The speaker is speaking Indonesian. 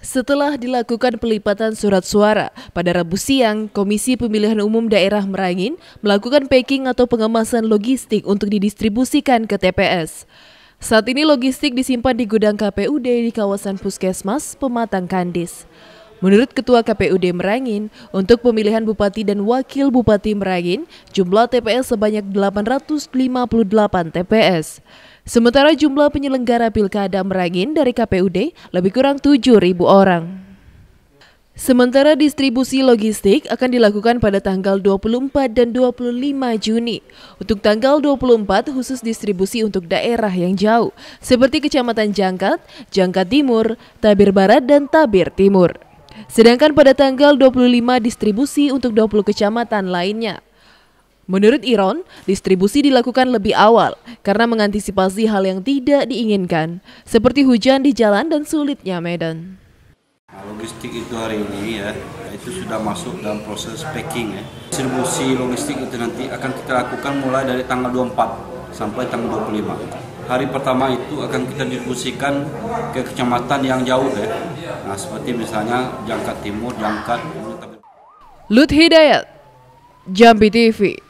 Setelah dilakukan pelipatan surat suara, pada Rabu siang, Komisi Pemilihan Umum Daerah Merangin melakukan packing atau pengemasan logistik untuk didistribusikan ke TPS. Saat ini logistik disimpan di gudang KPUD di kawasan Puskesmas, Pematang Kandis. Menurut Ketua KPUD Merangin, untuk pemilihan Bupati dan Wakil Bupati Merangin, jumlah TPS sebanyak 858 TPS. Sementara jumlah penyelenggara pilkada Merangin dari KPUD lebih kurang 7.000 orang. Sementara distribusi logistik akan dilakukan pada tanggal 24 dan 25 Juni. Untuk tanggal 24 khusus distribusi untuk daerah yang jauh, seperti Kecamatan Jangkat, Jangkat Timur, Tabir Barat, dan Tabir Timur. Sedangkan pada tanggal 25 distribusi untuk 20 kecamatan lainnya. Menurut Iron, distribusi dilakukan lebih awal karena mengantisipasi hal yang tidak diinginkan, seperti hujan di jalan dan sulitnya medan. Nah, logistik itu hari ini ya, itu sudah masuk dalam proses packing ya. Distribusi logistik itu nanti akan kita lakukan mulai dari tanggal 24 sampai tanggal 25. Hari pertama itu akan kita distribusikan ke kecamatan yang jauh ya. Nah, seperti misalnya Jangkat Timur, Jangkat. Lut Hidayat, Jambi TV.